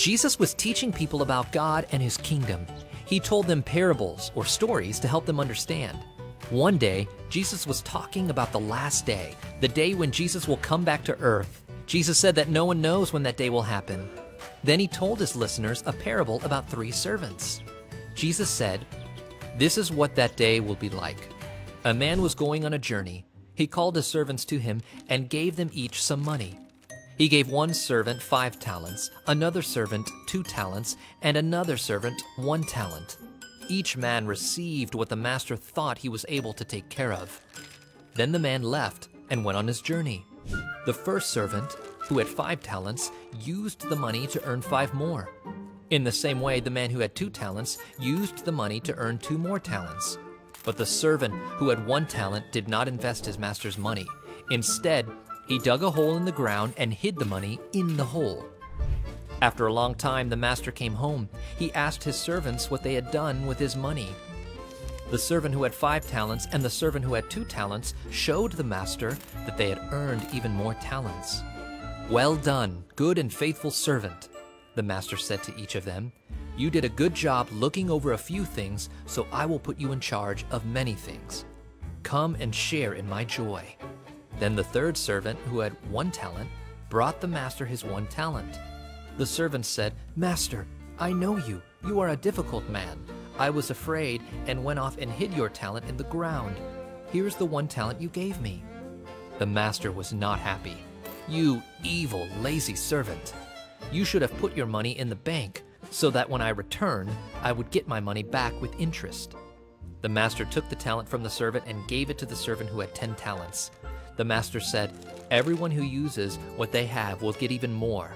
Jesus was teaching people about God and his kingdom. He told them parables or stories to help them understand. One day, Jesus was talking about the last day, the day when Jesus will come back to earth. Jesus said that no one knows when that day will happen. Then he told his listeners a parable about three servants. Jesus said, This is what that day will be like. A man was going on a journey. He called his servants to him and gave them each some money. He gave one servant five talents, another servant two talents, and another servant one talent. Each man received what the master thought he was able to take care of. Then the man left and went on his journey. The first servant, who had five talents, used the money to earn five more. In the same way, the man who had two talents used the money to earn two more talents. But the servant who had one talent did not invest his master's money. Instead, he dug a hole in the ground and hid the money in the hole. After a long time, the master came home. He asked his servants what they had done with his money. The servant who had five talents and the servant who had two talents showed the master that they had earned even more talents. Well done, good and faithful servant, the master said to each of them. You did a good job looking over a few things, so I will put you in charge of many things. Come and share in my joy. Then the third servant, who had one talent, brought the master his one talent. The servant said, Master, I know you. You are a difficult man. I was afraid and went off and hid your talent in the ground. Here's the one talent you gave me. The master was not happy. You evil, lazy servant. You should have put your money in the bank so that when I return, I would get my money back with interest. The master took the talent from the servant and gave it to the servant who had ten talents. The master said, Everyone who uses what they have will get even more,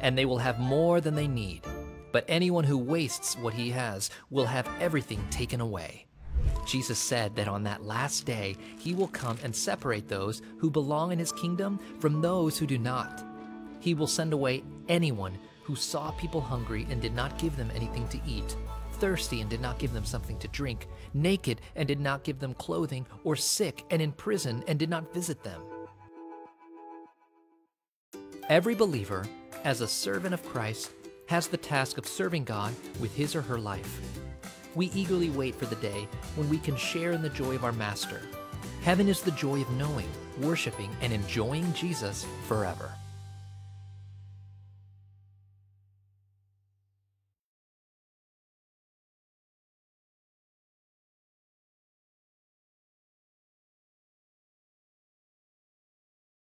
and they will have more than they need. But anyone who wastes what he has will have everything taken away. Jesus said that on that last day, he will come and separate those who belong in his kingdom from those who do not. He will send away anyone who saw people hungry and did not give them anything to eat thirsty and did not give them something to drink, naked and did not give them clothing, or sick and in prison and did not visit them. Every believer, as a servant of Christ, has the task of serving God with his or her life. We eagerly wait for the day when we can share in the joy of our Master. Heaven is the joy of knowing, worshiping, and enjoying Jesus forever.